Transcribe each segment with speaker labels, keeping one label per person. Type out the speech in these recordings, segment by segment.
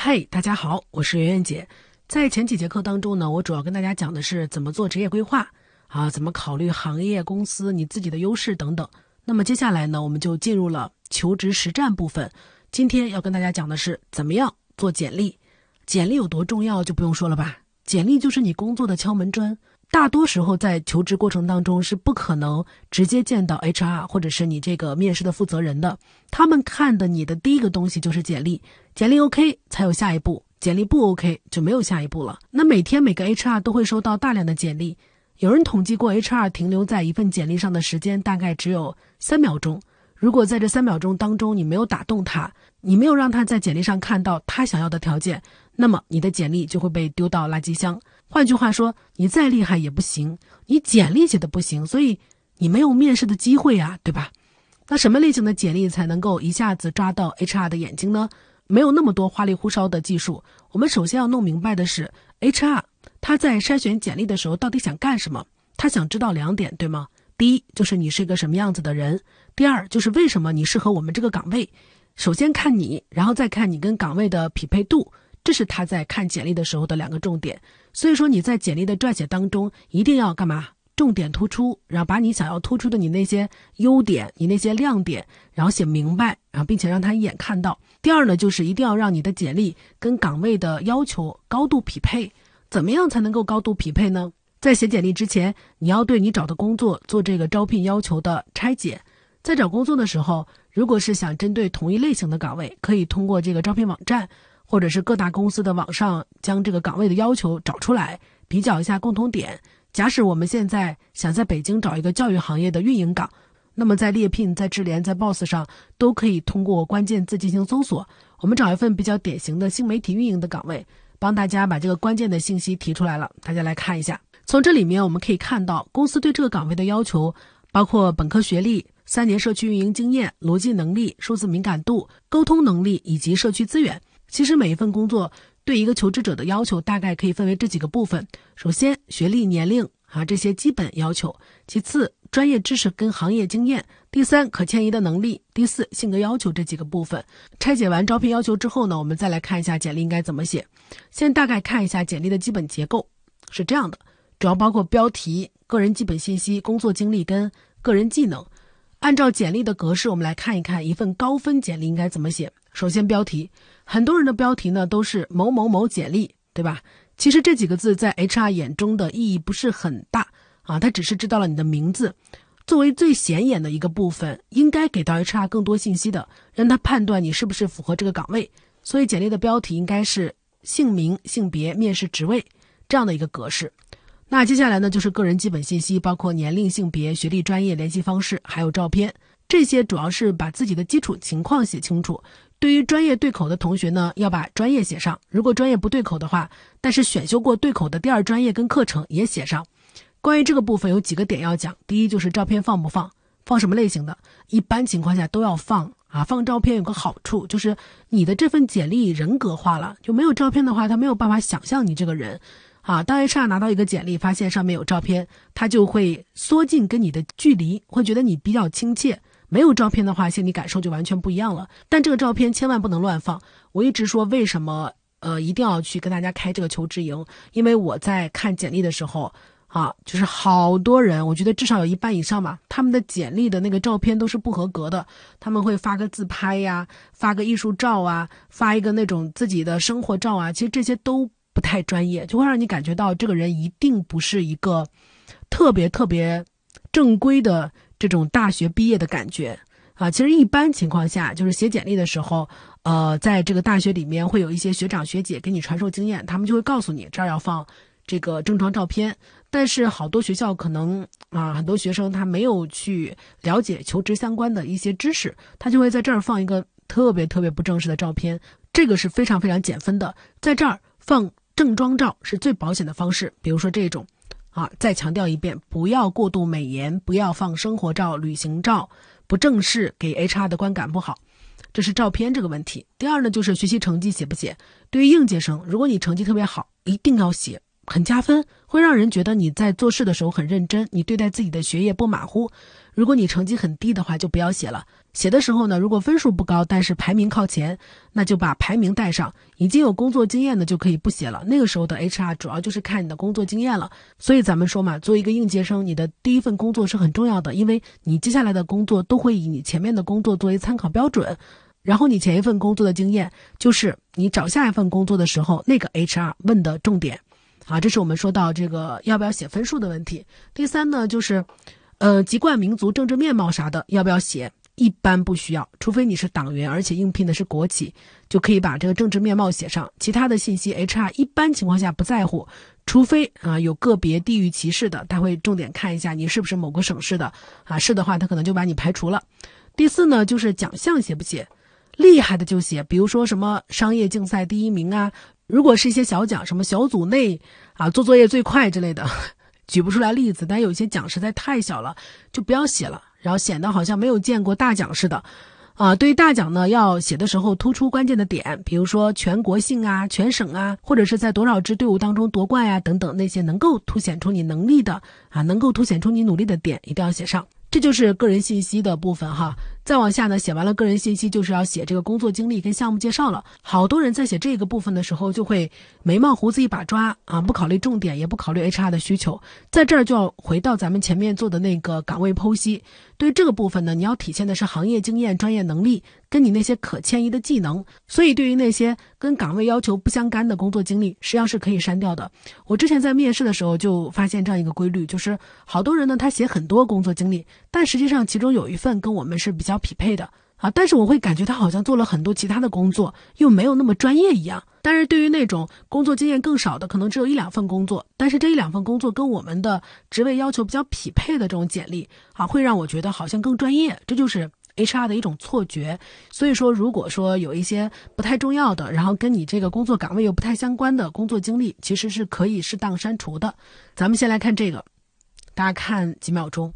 Speaker 1: 嗨，大家好，我是圆圆姐。在前几节课当中呢，我主要跟大家讲的是怎么做职业规划啊，怎么考虑行业、公司、你自己的优势等等。那么接下来呢，我们就进入了求职实战部分。今天要跟大家讲的是怎么样做简历。简历有多重要就不用说了吧，简历就是你工作的敲门砖。大多时候在求职过程当中是不可能直接见到 HR 或者是你这个面试的负责人的，他们看的你的第一个东西就是简历，简历 OK 才有下一步，简历不 OK 就没有下一步了。那每天每个 HR 都会收到大量的简历，有人统计过 HR 停留在一份简历上的时间大概只有三秒钟。如果在这三秒钟当中你没有打动他，你没有让他在简历上看到他想要的条件，那么你的简历就会被丢到垃圾箱。换句话说，你再厉害也不行，你简历写的不行，所以你没有面试的机会啊，对吧？那什么类型的简历才能够一下子抓到 HR 的眼睛呢？没有那么多花里胡哨的技术，我们首先要弄明白的是，HR 他在筛选简历的时候到底想干什么？他想知道两点，对吗？第一就是你是一个什么样子的人，第二就是为什么你适合我们这个岗位。首先看你，然后再看你跟岗位的匹配度。这是他在看简历的时候的两个重点，所以说你在简历的撰写当中一定要干嘛？重点突出，然后把你想要突出的你那些优点、你那些亮点，然后写明白，然后并且让他一眼看到。第二呢，就是一定要让你的简历跟岗位的要求高度匹配。怎么样才能够高度匹配呢？在写简历之前，你要对你找的工作做这个招聘要求的拆解。在找工作的时候，如果是想针对同一类型的岗位，可以通过这个招聘网站。或者是各大公司的网上将这个岗位的要求找出来，比较一下共同点。假使我们现在想在北京找一个教育行业的运营岗，那么在猎聘、在智联、在 Boss 上都可以通过关键字进行搜索。我们找一份比较典型的新媒体运营的岗位，帮大家把这个关键的信息提出来了。大家来看一下，从这里面我们可以看到，公司对这个岗位的要求包括本科学历、三年社区运营经验、逻辑能力、数字敏感度、沟通能力以及社区资源。其实每一份工作对一个求职者的要求大概可以分为这几个部分：首先，学历、年龄啊这些基本要求；其次，专业知识跟行业经验；第三，可迁移的能力；第四，性格要求这几个部分。拆解完招聘要求之后呢，我们再来看一下简历应该怎么写。先大概看一下简历的基本结构是这样的，主要包括标题、个人基本信息、工作经历跟个人技能。按照简历的格式，我们来看一看一份高分简历应该怎么写。首先，标题，很多人的标题呢都是某某某简历，对吧？其实这几个字在 HR 眼中的意义不是很大啊，他只是知道了你的名字，作为最显眼的一个部分，应该给到 HR 更多信息的，让他判断你是不是符合这个岗位。所以，简历的标题应该是姓名、性别、面试职位这样的一个格式。那接下来呢，就是个人基本信息，包括年龄、性别、学历、专业、联系方式，还有照片。这些主要是把自己的基础情况写清楚。对于专业对口的同学呢，要把专业写上；如果专业不对口的话，但是选修过对口的第二专业跟课程也写上。关于这个部分有几个点要讲：第一就是照片放不放，放什么类型的？一般情况下都要放啊。放照片有个好处，就是你的这份简历人格化了。就没有照片的话，他没有办法想象你这个人啊。当 HR 拿到一个简历，发现上面有照片，他就会缩近跟你的距离，会觉得你比较亲切。没有照片的话，心理感受就完全不一样了。但这个照片千万不能乱放。我一直说，为什么呃一定要去跟大家开这个求职营？因为我在看简历的时候啊，就是好多人，我觉得至少有一半以上吧，他们的简历的那个照片都是不合格的。他们会发个自拍呀，发个艺术照啊，发一个那种自己的生活照啊，其实这些都不太专业，就会让你感觉到这个人一定不是一个特别特别正规的。这种大学毕业的感觉啊，其实一般情况下，就是写简历的时候，呃，在这个大学里面会有一些学长学姐给你传授经验，他们就会告诉你这儿要放这个正装照片。但是好多学校可能啊，很多学生他没有去了解求职相关的一些知识，他就会在这儿放一个特别特别不正式的照片，这个是非常非常减分的。在这儿放正装照是最保险的方式，比如说这种。啊，再强调一遍，不要过度美颜，不要放生活照、旅行照，不正式，给 HR 的观感不好。这是照片这个问题。第二呢，就是学习成绩写不写？对于应届生，如果你成绩特别好，一定要写，很加分，会让人觉得你在做事的时候很认真，你对待自己的学业不马虎。如果你成绩很低的话，就不要写了。写的时候呢，如果分数不高，但是排名靠前，那就把排名带上。已经有工作经验的就可以不写了。那个时候的 HR 主要就是看你的工作经验了。所以咱们说嘛，作为一个应届生，你的第一份工作是很重要的，因为你接下来的工作都会以你前面的工作作为参考标准。然后你前一份工作的经验，就是你找下一份工作的时候那个 HR 问的重点。啊，这是我们说到这个要不要写分数的问题。第三呢，就是，呃，籍贯、民族、政治面貌啥的要不要写？一般不需要，除非你是党员，而且应聘的是国企，就可以把这个政治面貌写上。其他的信息，HR 一般情况下不在乎，除非啊有个别地域歧视的，他会重点看一下你是不是某个省市的，啊是的话，他可能就把你排除了。第四呢，就是奖项写不写，厉害的就写，比如说什么商业竞赛第一名啊，如果是一些小奖，什么小组内啊做作业最快之类的，举不出来例子，但有些奖实在太小了，就不要写了。然后显得好像没有见过大奖似的，啊，对于大奖呢，要写的时候突出关键的点，比如说全国性啊、全省啊，或者是在多少支队伍当中夺冠呀等等那些能够凸显出你能力的啊，能够凸显出你努力的点，一定要写上。这就是个人信息的部分哈。再往下呢，写完了个人信息，就是要写这个工作经历跟项目介绍了。好多人在写这个部分的时候，就会眉毛胡子一把抓啊，不考虑重点，也不考虑 HR 的需求。在这儿就要回到咱们前面做的那个岗位剖析。对于这个部分呢，你要体现的是行业经验、专业能力，跟你那些可迁移的技能。所以，对于那些跟岗位要求不相干的工作经历，实际上是可以删掉的。我之前在面试的时候就发现这样一个规律，就是好多人呢，他写很多工作经历，但实际上其中有一份跟我们是比较。匹配的啊，但是我会感觉他好像做了很多其他的工作，又没有那么专业一样。但是对于那种工作经验更少的，可能只有一两份工作，但是这一两份工作跟我们的职位要求比较匹配的这种简历啊，会让我觉得好像更专业。这就是 HR 的一种错觉。所以说，如果说有一些不太重要的，然后跟你这个工作岗位又不太相关的工作经历，其实是可以适当删除的。咱们先来看这个，大家看几秒钟。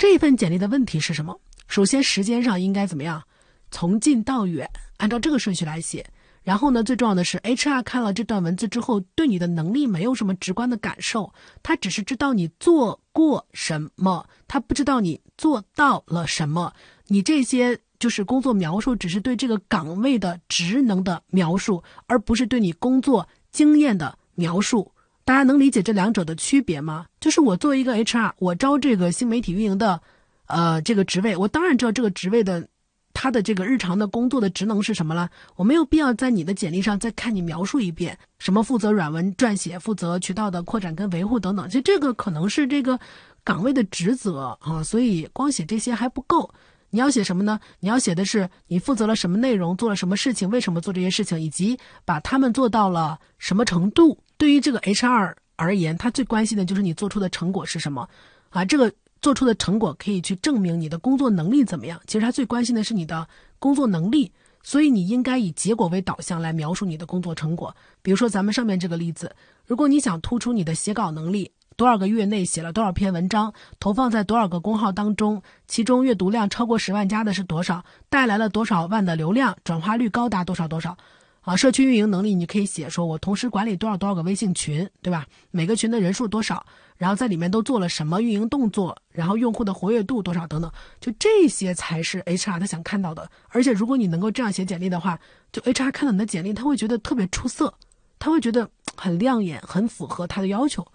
Speaker 1: 这份简历的问题是什么？首先，时间上应该怎么样？从近到远，按照这个顺序来写。然后呢，最重要的是，HR 看了这段文字之后，对你的能力没有什么直观的感受，他只是知道你做过什么，他不知道你做到了什么。你这些就是工作描述，只是对这个岗位的职能的描述，而不是对你工作经验的描述。大家能理解这两者的区别吗？就是我作为一个 HR，我招这个新媒体运营的。呃，这个职位我当然知道这个职位的，他的这个日常的工作的职能是什么了。我没有必要在你的简历上再看你描述一遍，什么负责软文撰写、负责渠道的扩展跟维护等等。其实这个可能是这个岗位的职责啊，所以光写这些还不够。你要写什么呢？你要写的是你负责了什么内容，做了什么事情，为什么做这些事情，以及把他们做到了什么程度。对于这个 HR 而言，他最关心的就是你做出的成果是什么啊，这个。做出的成果可以去证明你的工作能力怎么样。其实他最关心的是你的工作能力，所以你应该以结果为导向来描述你的工作成果。比如说咱们上面这个例子，如果你想突出你的写稿能力，多少个月内写了多少篇文章，投放在多少个公号当中，其中阅读量超过十万加的是多少，带来了多少万的流量，转化率高达多少多少。啊，社区运营能力你可以写说，我同时管理多少多少个微信群，对吧？每个群的人数多少，然后在里面都做了什么运营动作，然后用户的活跃度多少等等，就这些才是 HR 他想看到的。而且如果你能够这样写简历的话，就 HR 看到你的简历，他会觉得特别出色，他会觉得很亮眼，很符合他的要求，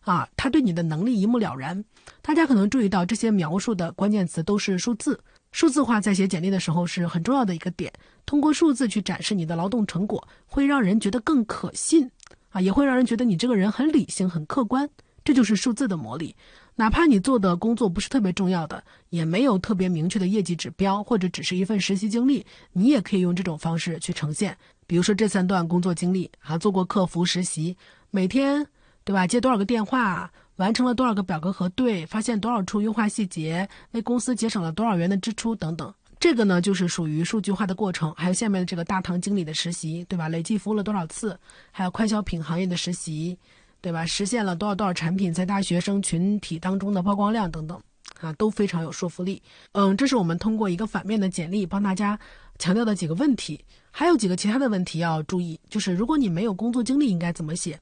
Speaker 1: 啊，他对你的能力一目了然。大家可能注意到这些描述的关键词都是数字。数字化在写简历的时候是很重要的一个点，通过数字去展示你的劳动成果，会让人觉得更可信，啊，也会让人觉得你这个人很理性、很客观。这就是数字的魔力。哪怕你做的工作不是特别重要的，也没有特别明确的业绩指标，或者只是一份实习经历，你也可以用这种方式去呈现。比如说这三段工作经历，啊，做过客服实习，每天，对吧？接多少个电话？完成了多少个表格核对，发现多少处优化细节，为公司节省了多少元的支出等等。这个呢，就是属于数据化的过程。还有下面的这个大堂经理的实习，对吧？累计服务了多少次？还有快消品行业的实习，对吧？实现了多少多少产品在大学生群体当中的曝光量等等，啊，都非常有说服力。嗯，这是我们通过一个反面的简历帮大家强调的几个问题。还有几个其他的问题要注意，就是如果你没有工作经历，应该怎么写？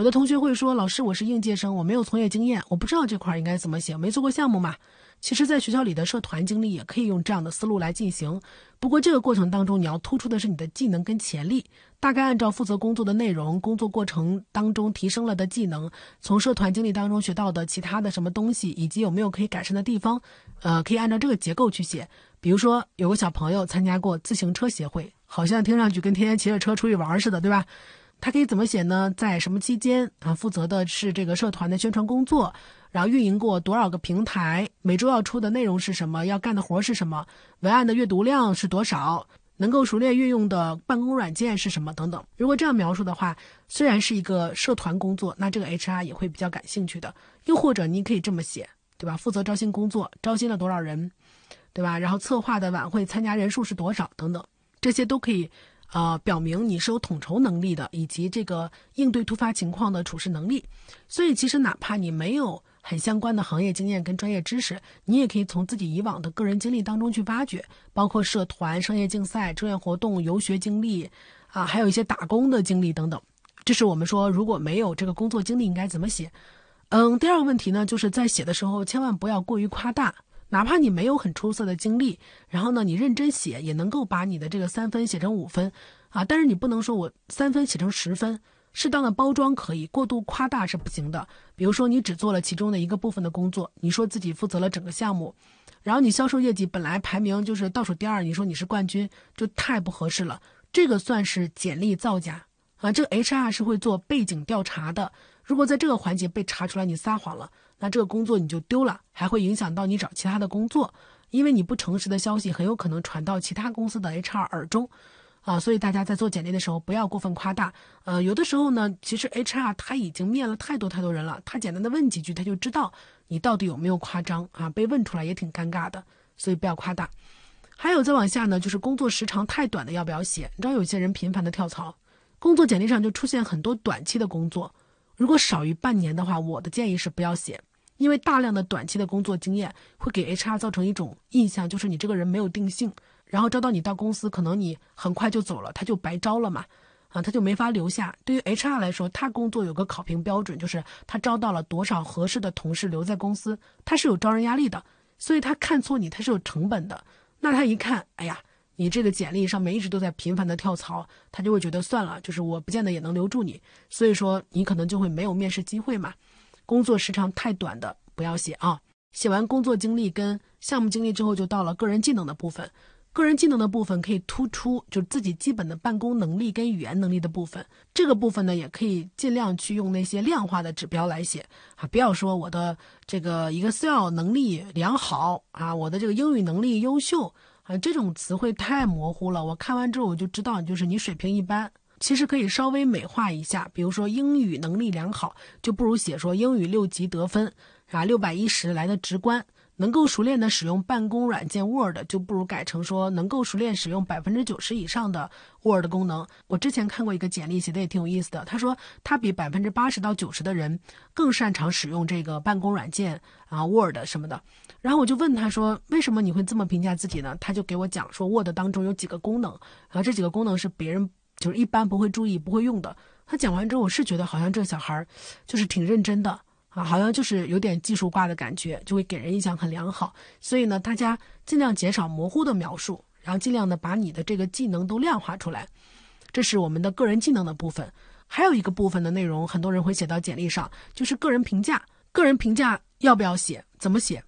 Speaker 1: 有的同学会说：“老师，我是应届生，我没有从业经验，我不知道这块应该怎么写，没做过项目嘛。”其实，在学校里的社团经历也可以用这样的思路来进行。不过，这个过程当中，你要突出的是你的技能跟潜力。大概按照负责工作的内容、工作过程当中提升了的技能，从社团经历当中学到的其他的什么东西，以及有没有可以改善的地方，呃，可以按照这个结构去写。比如说，有个小朋友参加过自行车协会，好像听上去跟天天骑着车出去玩似的，对吧？他可以怎么写呢？在什么期间啊？负责的是这个社团的宣传工作。然后运营过多少个平台？每周要出的内容是什么？要干的活是什么？文案的阅读量是多少？能够熟练运用的办公软件是什么？等等。如果这样描述的话，虽然是一个社团工作，那这个 HR 也会比较感兴趣的。又或者你可以这么写，对吧？负责招新工作，招新了多少人，对吧？然后策划的晚会参加人数是多少？等等，这些都可以。呃，表明你是有统筹能力的，以及这个应对突发情况的处事能力。所以，其实哪怕你没有很相关的行业经验跟专业知识，你也可以从自己以往的个人经历当中去挖掘，包括社团、商业竞赛、志愿活动、游学经历，啊，还有一些打工的经历等等。这是我们说如果没有这个工作经历应该怎么写。嗯，第二个问题呢，就是在写的时候千万不要过于夸大。哪怕你没有很出色的经历，然后呢，你认真写也能够把你的这个三分写成五分，啊，但是你不能说我三分写成十分，适当的包装可以，过度夸大是不行的。比如说你只做了其中的一个部分的工作，你说自己负责了整个项目，然后你销售业绩本来排名就是倒数第二，你说你是冠军，就太不合适了。这个算是简历造假啊，这个 HR 是会做背景调查的，如果在这个环节被查出来你撒谎了。那这个工作你就丢了，还会影响到你找其他的工作，因为你不诚实的消息很有可能传到其他公司的 HR 耳中，啊，所以大家在做简历的时候不要过分夸大。呃，有的时候呢，其实 HR 他已经面了太多太多人了，他简单的问几句他就知道你到底有没有夸张啊，被问出来也挺尴尬的，所以不要夸大。还有再往下呢，就是工作时长太短的要不要写？你知道有些人频繁的跳槽，工作简历上就出现很多短期的工作，如果少于半年的话，我的建议是不要写。因为大量的短期的工作经验会给 HR 造成一种印象，就是你这个人没有定性，然后招到你到公司，可能你很快就走了，他就白招了嘛，啊，他就没法留下。对于 HR 来说，他工作有个考评标准，就是他招到了多少合适的同事留在公司，他是有招人压力的，所以他看错你，他是有成本的。那他一看，哎呀，你这个简历上面一直都在频繁的跳槽，他就会觉得算了，就是我不见得也能留住你，所以说你可能就会没有面试机会嘛。工作时长太短的不要写啊！写完工作经历跟项目经历之后，就到了个人技能的部分。个人技能的部分可以突出就自己基本的办公能力跟语言能力的部分。这个部分呢，也可以尽量去用那些量化的指标来写啊，不要说我的这个 Excel 能力良好啊，我的这个英语能力优秀呃，这种词汇太模糊了。我看完之后我就知道，就是你水平一般。其实可以稍微美化一下，比如说英语能力良好，就不如写说英语六级得分，啊，六百一十来的直观。能够熟练的使用办公软件 Word，就不如改成说能够熟练使用百分之九十以上的 Word 功能。我之前看过一个简历，写的也挺有意思的。他说他比百分之八十到九十的人更擅长使用这个办公软件啊 Word 什么的。然后我就问他说，为什么你会这么评价自己呢？他就给我讲说，Word 当中有几个功能，啊，这几个功能是别人。就是一般不会注意、不会用的。他讲完之后，我是觉得好像这个小孩儿就是挺认真的啊，好像就是有点技术挂的感觉，就会给人印象很良好。所以呢，大家尽量减少模糊的描述，然后尽量的把你的这个技能都量化出来。这是我们的个人技能的部分。还有一个部分的内容，很多人会写到简历上，就是个人评价。个人评价要不要写？怎么写？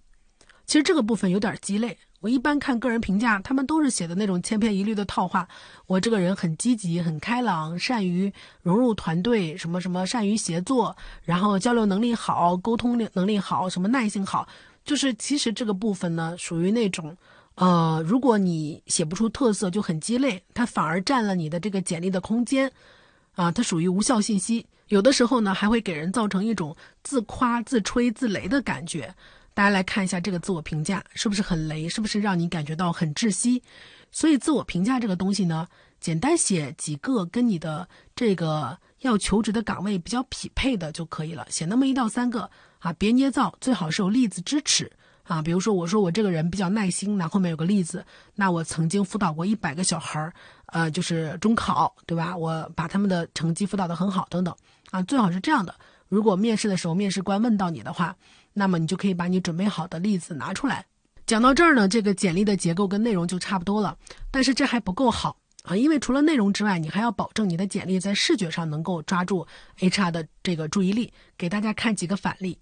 Speaker 1: 其实这个部分有点鸡肋。我一般看个人评价，他们都是写的那种千篇一律的套话。我这个人很积极、很开朗，善于融入团队，什么什么善于协作，然后交流能力好，沟通能力好，什么耐性好。就是其实这个部分呢，属于那种，呃，如果你写不出特色，就很鸡肋，它反而占了你的这个简历的空间，啊，它属于无效信息。有的时候呢，还会给人造成一种自夸、自吹、自擂的感觉。大家来看一下这个自我评价是不是很雷，是不是让你感觉到很窒息？所以自我评价这个东西呢，简单写几个跟你的这个要求职的岗位比较匹配的就可以了，写那么一到三个啊，别捏造，最好是有例子支持啊。比如说我说我这个人比较耐心，那后面有个例子，那我曾经辅导过一百个小孩儿，呃，就是中考，对吧？我把他们的成绩辅导的很好，等等啊，最好是这样的。如果面试的时候面试官问到你的话。那么你就可以把你准备好的例子拿出来。讲到这儿呢，这个简历的结构跟内容就差不多了。但是这还不够好啊，因为除了内容之外，你还要保证你的简历在视觉上能够抓住 HR 的这个注意力。给大家看几个反例，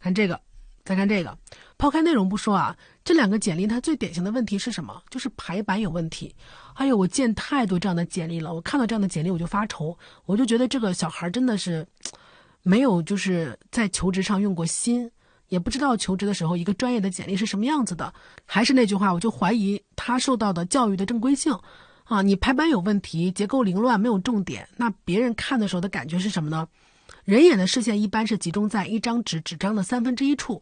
Speaker 1: 看这个，再看这个。抛开内容不说啊，这两个简历它最典型的问题是什么？就是排版有问题。哎呦，我见太多这样的简历了，我看到这样的简历我就发愁，我就觉得这个小孩真的是没有就是在求职上用过心。也不知道求职的时候一个专业的简历是什么样子的，还是那句话，我就怀疑他受到的教育的正规性，啊，你排版有问题，结构凌乱，没有重点，那别人看的时候的感觉是什么呢？人眼的视线一般是集中在一张纸纸张的三分之一处，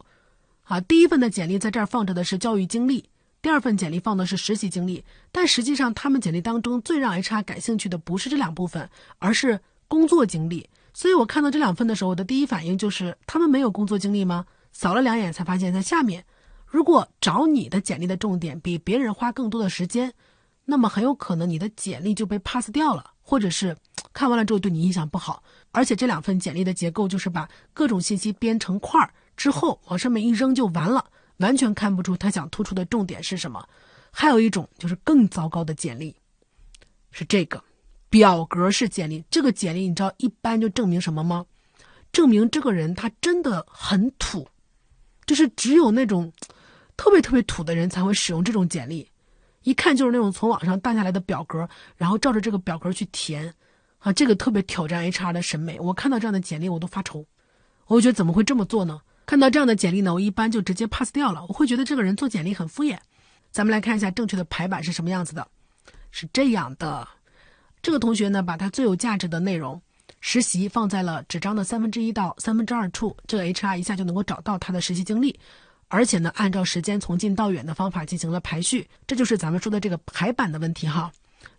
Speaker 1: 啊，第一份的简历在这儿放着的是教育经历，第二份简历放的是实习经历，但实际上他们简历当中最让 HR 感兴趣的不是这两部分，而是工作经历。所以我看到这两份的时候，我的第一反应就是他们没有工作经历吗？扫了两眼，才发现，在下面，如果找你的简历的重点比别人花更多的时间，那么很有可能你的简历就被 pass 掉了，或者是看完了之后对你印象不好。而且这两份简历的结构就是把各种信息编成块儿之后往上面一扔就完了，完全看不出他想突出的重点是什么。还有一种就是更糟糕的简历，是这个表格式简历。这个简历你知道一般就证明什么吗？证明这个人他真的很土。就是只有那种特别特别土的人才会使用这种简历，一看就是那种从网上弹下来的表格，然后照着这个表格去填，啊，这个特别挑战 HR 的审美。我看到这样的简历，我都发愁，我觉得怎么会这么做呢？看到这样的简历呢，我一般就直接 pass 掉了。我会觉得这个人做简历很敷衍。咱们来看一下正确的排版是什么样子的，是这样的。这个同学呢，把他最有价值的内容。实习放在了纸张的三分之一到三分之二处，这个 HR 一下就能够找到他的实习经历，而且呢，按照时间从近到远的方法进行了排序，这就是咱们说的这个排版的问题哈。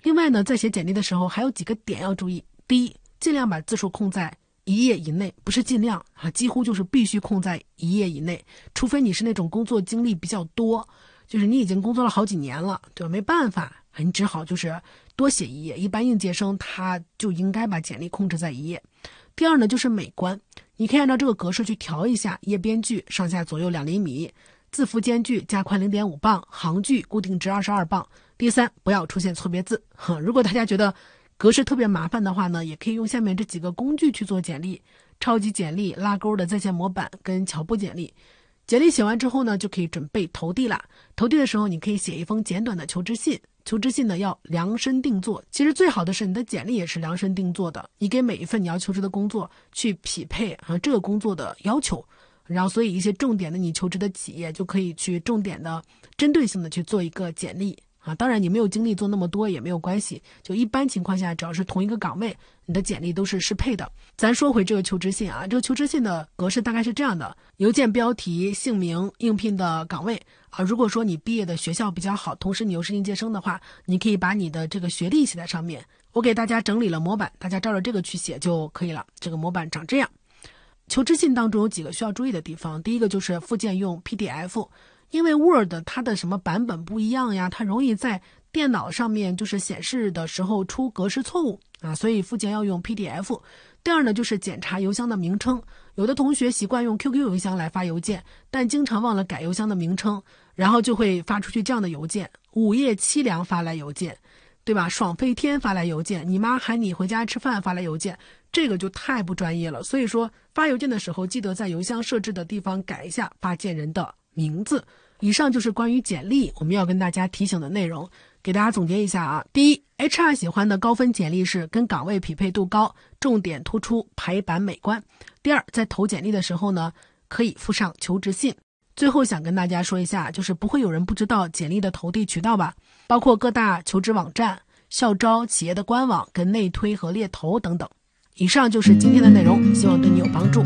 Speaker 1: 另外呢，在写简历的时候还有几个点要注意：第一，尽量把字数控在一页以内，不是尽量啊，几乎就是必须控在一页以内，除非你是那种工作经历比较多，就是你已经工作了好几年了，对吧？没办法。你只好就是多写一页，一般应届生他就应该把简历控制在一页。第二呢，就是美观，你可以按照这个格式去调一下，页边距上下左右两厘米，字符间距加宽零点五磅，行距固定值二十二磅。第三，不要出现错别字。哈，如果大家觉得格式特别麻烦的话呢，也可以用下面这几个工具去做简历：超级简历、拉钩的在线模板跟乔布简历。简历写完之后呢，就可以准备投递了。投递的时候，你可以写一封简短的求职信。求职信呢要量身定做，其实最好的是你的简历也是量身定做的，你给每一份你要求职的工作去匹配啊这个工作的要求，然后所以一些重点的你求职的企业就可以去重点的针对性的去做一个简历。啊，当然你没有精力做那么多也没有关系，就一般情况下，只要是同一个岗位，你的简历都是适配的。咱说回这个求职信啊，这个求职信的格式大概是这样的：邮件标题、姓名、应聘的岗位啊。如果说你毕业的学校比较好，同时你又是应届生的话，你可以把你的这个学历写在上面。我给大家整理了模板，大家照着这个去写就可以了。这个模板长这样。求职信当中有几个需要注意的地方，第一个就是附件用 PDF。因为 Word 它的什么版本不一样呀，它容易在电脑上面就是显示的时候出格式错误啊，所以附件要用 PDF。第二呢，就是检查邮箱的名称，有的同学习惯用 QQ 邮箱来发邮件，但经常忘了改邮箱的名称，然后就会发出去这样的邮件：午夜凄凉发来邮件，对吧？爽飞天发来邮件，你妈喊你回家吃饭发来邮件，这个就太不专业了。所以说发邮件的时候，记得在邮箱设置的地方改一下发件人的名字。以上就是关于简历我们要跟大家提醒的内容，给大家总结一下啊。第一，HR 喜欢的高分简历是跟岗位匹配度高，重点突出，排版美观。第二，在投简历的时候呢，可以附上求职信。最后想跟大家说一下，就是不会有人不知道简历的投递渠道吧？包括各大求职网站、校招、企业的官网跟内推和猎头等等。以上就是今天的内容，希望对你有帮助。